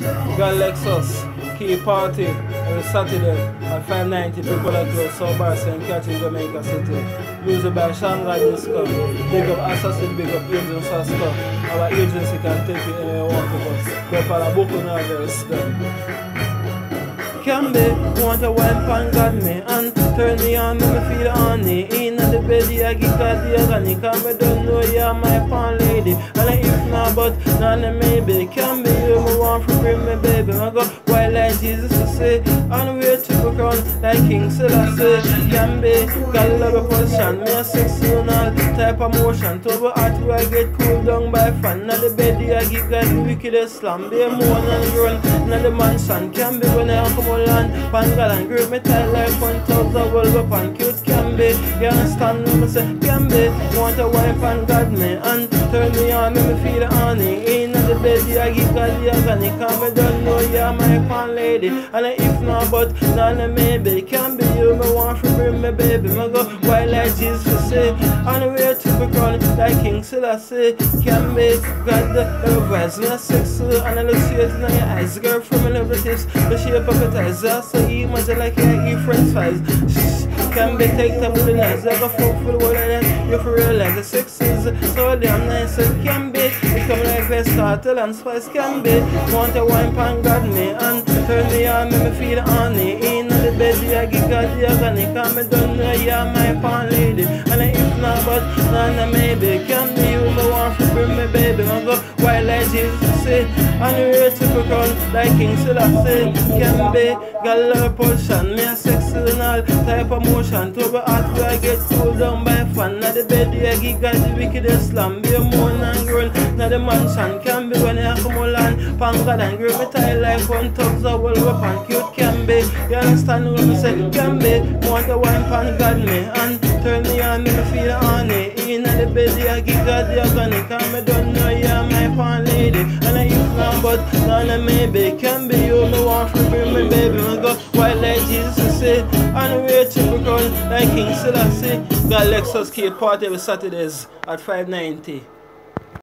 We got Lexus, Key Party, every Saturday at 590 People at Close, South Bar, St. Catherine, Jamaica City. Music by Shanghai Disco. Big up Assassin, big up Agent Sasco. Our agency can take you anywhere you want to go. Go book on our Kambe Want a wine pan got me And turn me on, make me feel honey In the bed, I get got the agony Cause me don't know you're my pan lady. And if not, but none maybe Kambe you, me want to bring me baby I go wild like Jesus to say On way to the crown like King Selassie Kambe, got love a position Me a sexual type of motion. Turbo hot where I get cooled down by fan Now the bed, I get got the wickedest slam. Be a more than girl, now the mansion. Kambe when I come Poland, Pangalan, grip me tight like one thousand world up and cute can be. You understand me, say be. Want a wife and God me and turn me on, make me feel honey. In the bed, I give God the agony. Come me don't know you're my fan lady. And if not, but none maybe Kambe you. Me want to bring me baby. Me go wild like Jesus say. The way to be crowned like King Selassie. Kambe God the vibes. Me a sex and I look straight in your eyes. Girl from me love the tips, the shape of it fries. So eat much like you eat french fries. Kambe take time with the nice. I go fuck for the and then you for realize the sex is so damn nice. It Kambe. It come like a startle and spice Kambe. Want a wine pan got me and turn me on, make me feel honey. In the bed, I get God the agony. Come me done, you're my pan lady. And if not, but none maybe can like King Selassie. Kambe. Got love potion, me a sexual type of motion. To be hot, I get cooled down by fan. Now the bed, I get got the wickedest slam. Be a moon and girl, now the mansion Kambe when I come along. Panga and girl, me tie like one tugs a well weapon. Cute Kambe, you understand what me say? Kambe, want a wine pan, got me and turn me on, me feel honey. In the bed, I get got the agony. Cause me don't know you're my pan lady. And not, but maybe Kambe you. Want to bring me baby me go wild like Jesus say the way to crown like King Selassie. Got Lexus Key party every Saturdays at 590